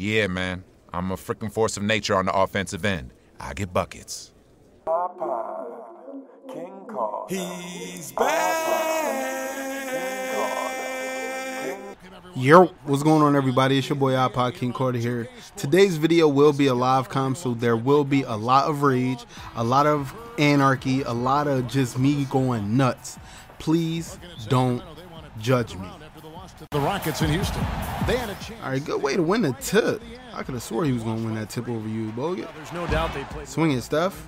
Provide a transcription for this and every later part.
Yeah, man. I'm a freaking force of nature on the offensive end. I get buckets. King Kong. He's back. Yo, what's going on everybody? It's your boy iPod King Carter here. Today's video will be a live com, so there will be a lot of rage, a lot of anarchy, a lot of just me going nuts. Please don't judge me. The Rockets in Houston. They had a chance. All right, good way to win the tip. I could have swore he was going to win that tip over you, Bogut. There's no doubt they played Swing it, Steph.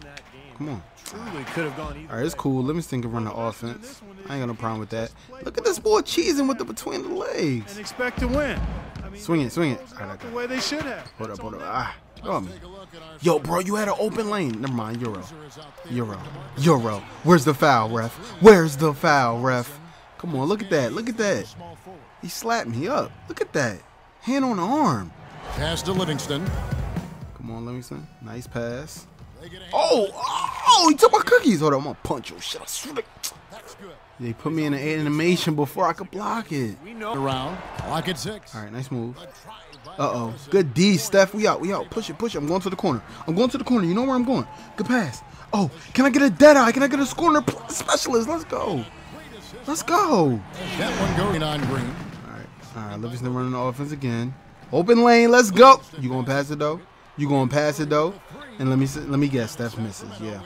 Come on. truly could have gone either. All right, it's cool. Let me Livingston can run the offense. I ain't got no problem with that. Look at this boy cheesing with the between the legs. and expect to win. I mean, Swing it, swing it. All right, I got the it. way they should have. Hold up, hold up. Ah, go on me. Yo, bro, you had an open lane. Never mind, Euro. Euro. Euro. Where's the foul, ref? Where's the foul, ref? Come on, look at that. Look at that. He slapped me up. Look at that. Hand on the arm. Pass to Livingston. Come on, Livingston. Nice pass. Oh, oh, he took my cookies. Hold up, I'm gonna punch your shit. I swear to- They put me in an animation before I could block it. We know Around. Clock at six. All right, nice move. Uh oh. Good D, Steph. We out. We out. Push it. Push it. I'm going to the corner. I'm going to the corner. You know where I'm going. Good pass. Oh, can I get a dead eye? Can I get a corner specialist? Let's go. Let's go. That one going on green. All right. Livingston running the offense again. Open lane. Let's go. You gonna pass it though? You gonna pass it though? And let me let me guess. Steph misses. Yeah.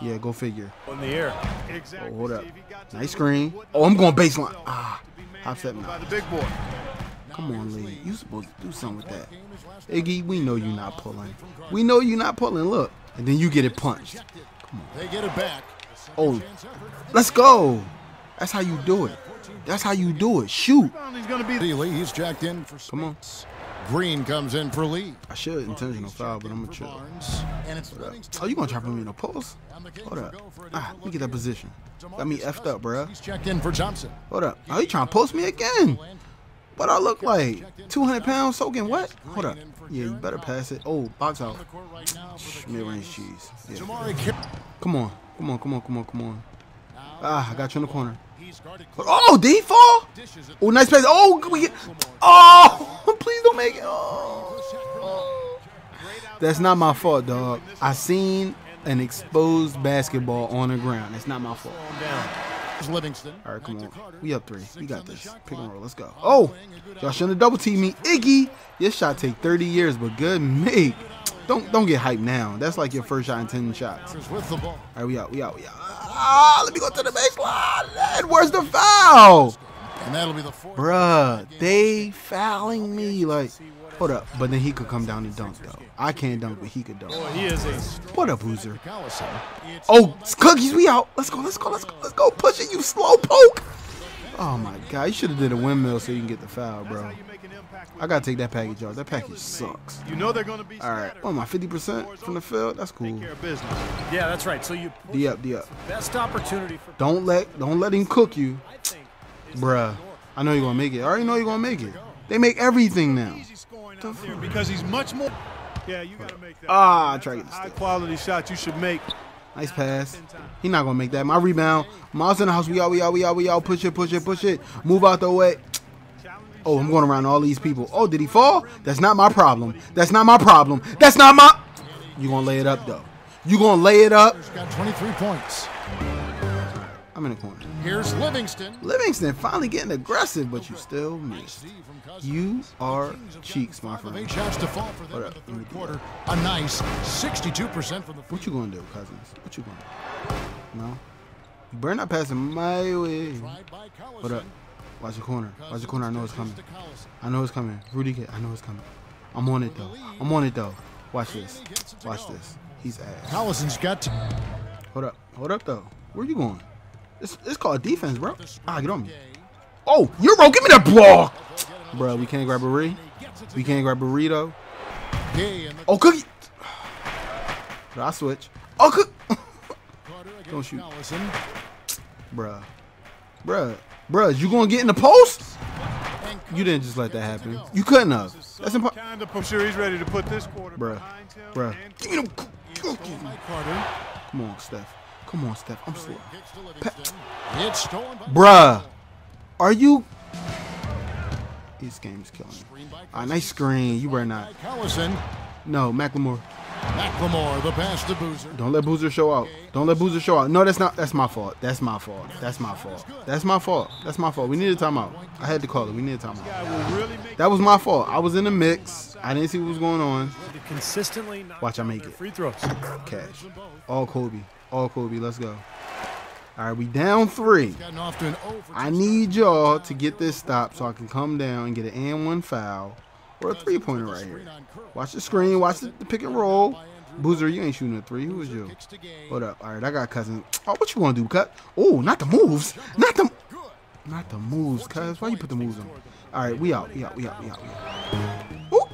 Yeah. Go figure. in the air. Exactly. Oh, hold up. Steve. He got to Nice screen. Oh, I'm going baseline. Ah. Hop step now. the big boy. Come on, Lee. You supposed to do something with that. Iggy, we know you're not pulling. We know you're not pulling. Look. And then you get it punched. Come on. They get it back. Oh, let's go. That's how you do it. That's how you do it. Shoot. He's going to be Lee, he's jacked in for Come on. Green comes in for Lee. I should intentional foul, but I'm gonna chill. And it's Livingston. Oh, you gonna try to put me in a post? Hold up. Ah, let me get that position. Got me effed up, bruh. He's checked in for Thompson. Hold up. Oh, you trying to post me again? What I look like? 200 pounds soaking wet? Hold up. Yeah, you better pass it. Oh, box out. Mid-range cheese. Yeah. Come on. Come on, come on, come on, come on. Ah, I got you in the corner. Oh, did he fall? Oh, nice pass. Oh, we get. Oh, please don't make it. Oh. That's not my fault, dog. I seen an exposed basketball on the ground. It's not my fault. Livingston. All right, come on. We up three. We got this. Pick and roll. Let's go. Oh, y'all shouldn't have double team me. Iggy, your shot take 30 years, but good make. Don't don't get hyped now. That's like your first shot in 10 shots. Is with the ball. All right, we out. We out. We out. Ah, let me go to the baseline. And where's the foul? And that'll be the fourth. Bruh, they fouling me. Like, hold up. But then he could come down and dunk, though. I can't dunk, but he could dunk. He is a What up, loser? Oh, it's cookies, we out. Let's go, let's go, let's go, let's go. Push it, you slow poke. Oh my god, you should have did a windmill so you can get the foul, bro. I gotta take that package off. That package sucks. You know they're going to be All right, scattered. what am I, 50% from the field? That's cool. Take care of business. yeah, that's right. So you put D up, D up. best opportunity for Don't let, don't let him cook you, bruh. I know you're gonna make it. I already know you're gonna make it. They make everything now. Easy scoring out there because he's much more. Yeah, you got to make that. Ah, try to get the High quality shot you should make. Nice pass. He not gonna make that. My rebound. Miles in the house. We out. We out. We out. We out. Push it. Push it. Push it. Move out the way. Oh, I'm going around all these people. Oh, did he fall? That's not my problem. That's not my problem. That's not my. You gonna lay it up though? You gonna lay it up? He's got 23 points. I'm in the corner. Here's Livingston. Livingston finally getting aggressive, but you still missed. You are cheeks, my friend. to fall for them in the third quarter. A nice 62% from the What you gonna do, cousins? What you gonna do? No. You better not pass it my way. Tried by Collison. Hold up. Watch the corner. Watch the corner. I know it's coming. I know it's coming. Rudy, I know it's coming. I'm on it though. I'm on it though. Watch this. Watch this. He's ass. Collison's got to Hold up. Hold up though. Where are you going? It's, it's called defense, bro. Ah, get on me. Oh, Euro, give me that ball. Bro, we can't grab a re. We can't grab a burrito. Oh, cookie. But I switch. Oh, cook. Don't shoot. Bruh. Bruh. Bruh, you gonna get in the post? You didn't just let that happen. You couldn't have. That's impossible. I'm sure he's ready to put this quarter Bruh. Bruh. Give me them coo- cookies. Come on, Steph. Come on, Steph. I'm slow. Kicks to Livingston. It's stolen by Bruh. Are you. This game is killing me. Ah, nice screen. You better not. Collison. No, Macklemore. McLemore, the pass to Boozer. Don't let Boozer show out. Don't let Boozer show out. No, that's not. That's my fault. That's my fault. That's my fault. That's my fault. That's my fault. We need a timeout. I had to call it. We need a timeout. Guy will really make That was my fault. I was in the mix. I didn't see what was going on. consistently Watch, I make it. Free throws. Cash. All Kobe. All Kobe. Let's go. All right, we down three. I need y'all to get this stop so I can come down and get an and one foul or a three pointer right here. Watch the screen. Watch the, the pick and roll. Boozer, you ain't shooting a three. Who is you? Hold up. All right, I got cousin. Oh, what you want to do, cut? Oh, not the moves. Not the. Not the moves, cuz. Why you put the moves on? All right, we out. We out. We out. We out. We out. Ooh.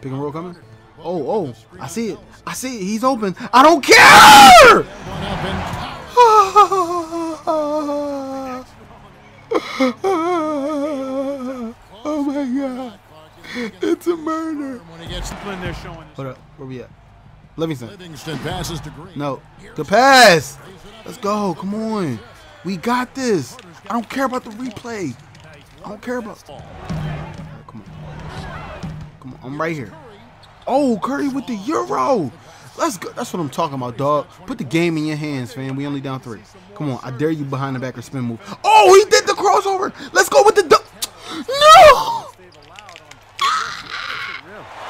Pick and roll coming. Oh, oh, I see it. I see it. He's open. I don't care. One up and oh my god. It's a murder. when he gets When they're showing Hold up. Where we at? Livingston. Livingston passes to Green. No. Good pass. Let's go. Come on. We got this. I don't care about the replay. I don't care about. Right, come on. Come on. I'm right here. Oh, Curry with the Euro. Let's go. That's what I'm talking about, dog. Put the game in your hands, fam. We only down three. Come on. I dare you behind the back or spin move. Oh, he did the crossover. Let's go with the. Du- no.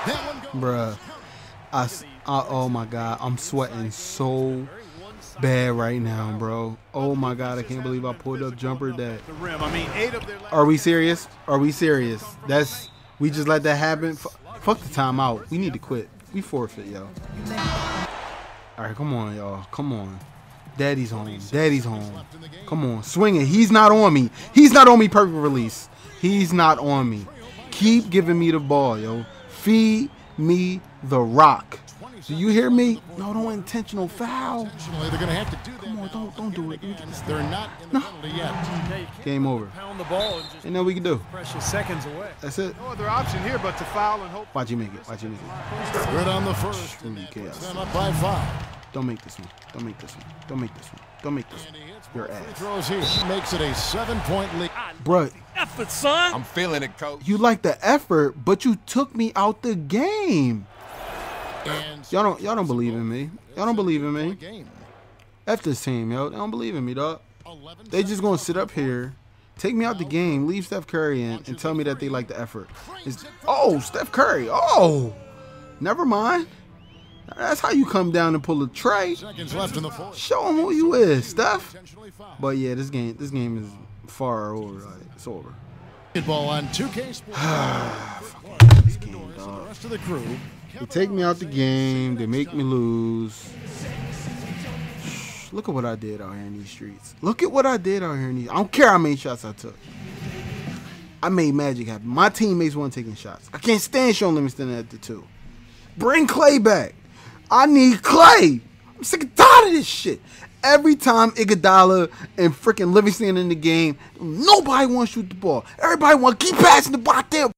That one goes. Bruh. I, I- uh, oh my god, I'm sweating so bad right now, bro. Oh my god, I can't believe I pulled up jumper that. The rim. I mean, eight of their last Are we serious? Are we serious? That's we just let that happen. Fuck the timeout. We need to quit. We forfeit, yo. All right, come on, y'all. Come on. Daddy's home. Daddy's home. Come on, swing it. He's not on me. He's not on me. Perfect release. He's not on me. Keep giving me the ball, yo. Feed me the rock. Do you hear me? No, don't intentional foul. They're going to have to do that. Come on, don't don't do it. Let me get this They're not in the penalty yet. Yeah, you can't Game over. pound the ball and just Ain't nothing we can do. precious seconds away. That's it. no other option here but to foul and hope. Watch you make it. Watch you make it. Good on the first. And Really chaos. up by five. Don't make this one. Don't make this one. Don't make this one. Don't make this one. he hits Your ass. throws here. Makes it a seven-point lead. Ah, Bruh, Effort, son. I'm feeling it, coach. you like the effort, but you took me out the game. And Y'all don't y'all don't believe in me. Y'all don't believe in me. F this team, yo. They don't believe in me, dog. They just gonna sit up here, take me out the game, leave Steph Curry in, and tell me that they like the effort. It's, oh, Steph Curry. Oh, never mind. That's how you come down and pull a tray. seconds left in the fourth. Show them who you is, Steph. But yeah, this game this game is far over. Like, it's over. Ball on 2K Sports. The rest of the crew. They take me out the game. They make me lose. Look at what I did out here in these streets. Look at what I did out here in these. I don't care how many shots I took. I made magic happen. My teammates weren't taking shots. I can't stand Shaun Livingston at the two. Bring Clay back. I need Clay. I'm sick and tired of this shit. Every time Iguodala and freaking Livingston in the game, nobody wants to shoot the ball. Everybody want to keep passing the ball. Damn,